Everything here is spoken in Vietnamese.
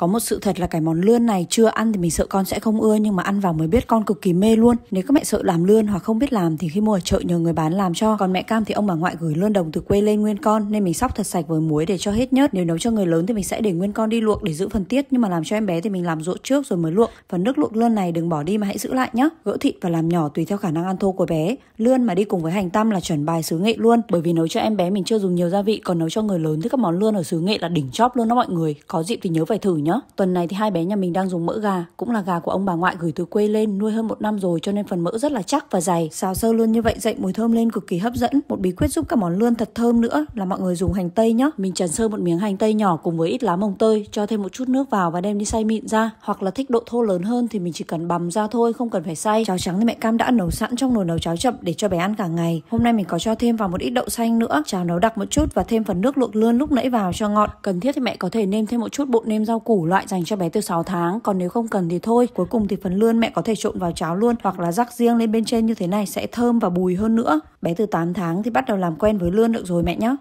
Có một sự thật là cái món lươn này chưa ăn thì mình sợ con sẽ không ưa, nhưng mà ăn vào mới biết con cực kỳ mê luôn. Nếu các mẹ sợ làm lươn hoặc không biết làm thì khi mua ở chợ nhờ người bán làm cho. Còn mẹ Cam thì ông bà ngoại gửi lươn đồng từ quê lên nguyên con, nên mình sóc thật sạch với muối để cho hết nhớt. Nếu nấu cho người lớn thì mình sẽ để nguyên con đi luộc để giữ phần tiết, nhưng mà làm cho em bé thì mình làm rộ trước rồi mới luộc. Phần nước luộc lươn này đừng bỏ đi mà hãy giữ lại nhé. Gỡ thịt và làm nhỏ tùy theo khả năng ăn thô của bé. Lươn mà đi cùng với hành tăm là chuẩn bài xứ nghệ luôn, bởi vì nấu cho em bé mình chưa dùng nhiều gia vị, còn nấu cho người lớn thì các món lươn ở xứ nghệ là đỉnh chóp luôn đó mọi người. Có dịp thì nhớ phải thử nhé nhá. Tuần này thì hai bé nhà mình đang dùng mỡ gà, cũng là gà của ông bà ngoại gửi từ quê lên, nuôi hơn một năm rồi cho nên phần mỡ rất là chắc và dày. Xào sơ luôn như vậy dậy mùi thơm lên cực kỳ hấp dẫn. Một bí quyết giúp các món lươn thật thơm nữa là mọi người dùng hành tây nhá. Mình trần sơ một miếng hành tây nhỏ cùng với ít lá mồng tơi, cho thêm một chút nước vào và đem đi xay mịn ra. Hoặc là thích độ thô lớn hơn thì mình chỉ cần bằm ra thôi, không cần phải xay. Cháo trắng thì mẹ Cam đã nấu sẵn trong nồi nấu cháo chậm để cho bé ăn cả ngày. Hôm nay mình có cho thêm vào một ít đậu xanh nữa. Cháo nấu đặc một chút và thêm phần nước luộc lươn lúc nãy vào cho ngọt. Cần thiết thì mẹ có thể nêm thêm một chút bột nêm rau củ loại dành cho bé từ 6 tháng. Còn nếu không cần thì thôi, cuối cùng thì phần lươn mẹ có thể trộn vào cháo luôn, hoặc là rắc riêng lên bên trên như thế này sẽ thơm và bùi hơn nữa. Bé từ 8 tháng thì bắt đầu làm quen với lươn được rồi mẹ nhé